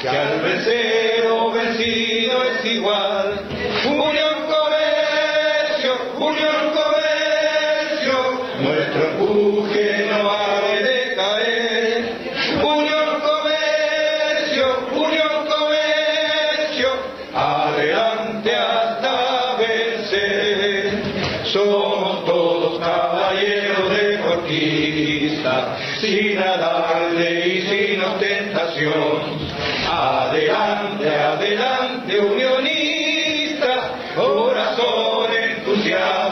que al vencer o vencido es igual. Unión Comercio, Unión Comercio, nuestro empuje no ha de decaer. Unión Comercio, Unión Comercio, adelante hasta vencer. Somos todos caballeros deportistas, sin alarde y sin ostentación. Adelante, adelante, unionista, corazón entusiasta.